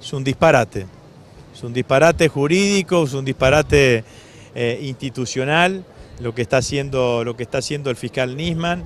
es un disparate. Es un disparate jurídico, es un disparate eh, institucional lo que, está haciendo, lo que está haciendo el fiscal Nisman.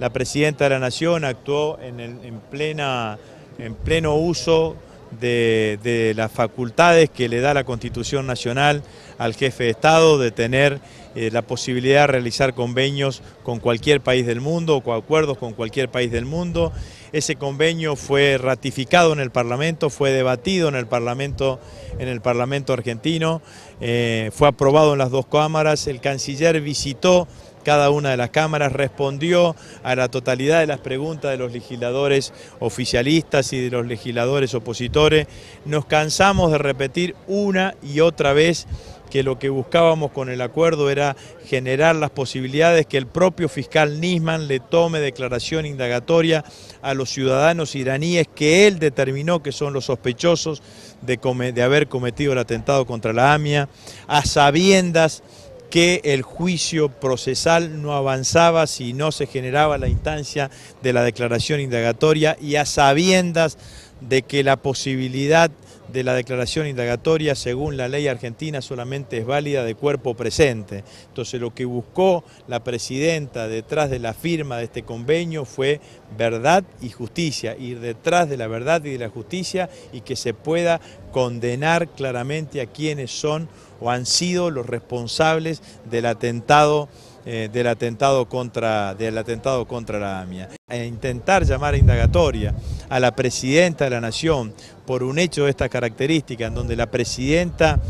La presidenta de la Nación actuó en, en, plena, en pleno uso de, las facultades que le da la Constitución Nacional al jefe de Estado de tener eh, la posibilidad de realizar convenios con cualquier país del mundo o acuerdos con cualquier país del mundo. Ese convenio fue ratificado en el Parlamento, fue debatido en el Parlamento, en el Parlamento argentino, eh, fue aprobado en las dos cámaras, el canciller visitó cada una de las cámaras, respondió a la totalidad de las preguntas de los legisladores oficialistas y de los legisladores opositores. Nos cansamos de repetir una y otra vez que lo que buscábamos con el acuerdo era generar las posibilidades que el propio fiscal Nisman le tome declaración indagatoria a los ciudadanos iraníes que él determinó que son los sospechosos de, de haber cometido el atentado contra la AMIA, a sabiendas que el juicio procesal no avanzaba si no se generaba la instancia de la declaración indagatoria y a sabiendas de que la posibilidad de la declaración indagatoria según la ley argentina solamente es válida de cuerpo presente. Entonces lo que buscó la presidenta detrás de la firma de este convenio fue verdad y justicia, ir detrás de la verdad y de la justicia y que se pueda condenar claramente a quienes son o han sido los responsables del atentado eh, del, atentado contra, del atentado contra la AMIA. E intentar llamar a indagatoria a la presidenta de la Nación por un hecho de estas características, en donde la presidenta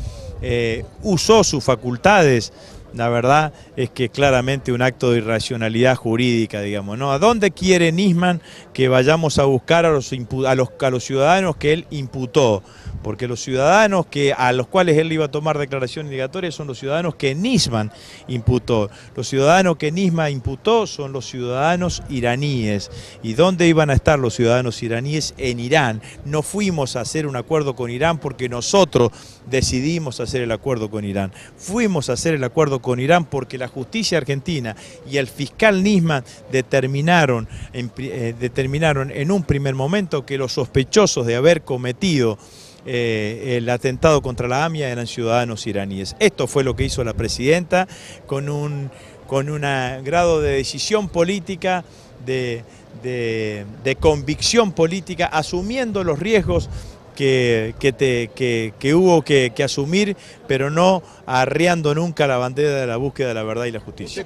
eh, usó sus facultades la verdad es que claramente un acto de irracionalidad jurídica, digamos, ¿no? ¿A dónde quiere Nisman que vayamos a buscar a los, ciudadanos que él imputó? porque los ciudadanos que, a los cuales él iba a tomar declaración indagatoria son los ciudadanos que Nisman imputó. Los ciudadanos que Nisman imputó son los ciudadanos iraníes. ¿Y dónde iban a estar los ciudadanos iraníes? En Irán. No fuimos a hacer un acuerdo con Irán porque nosotros decidimos hacer el acuerdo con Irán. Fuimos a hacer el acuerdo con Irán porque la justicia argentina y el fiscal Nisman determinaron en, eh, determinaron en un primer momento que los sospechosos de haber cometido eh, el atentado contra la AMIA eran ciudadanos iraníes. Esto fue lo que hizo la presidenta con un con grado de decisión política, de, de convicción política, asumiendo los riesgos que, que, que, hubo que, asumir, pero no arriando nunca la bandera de la búsqueda de la verdad y la justicia.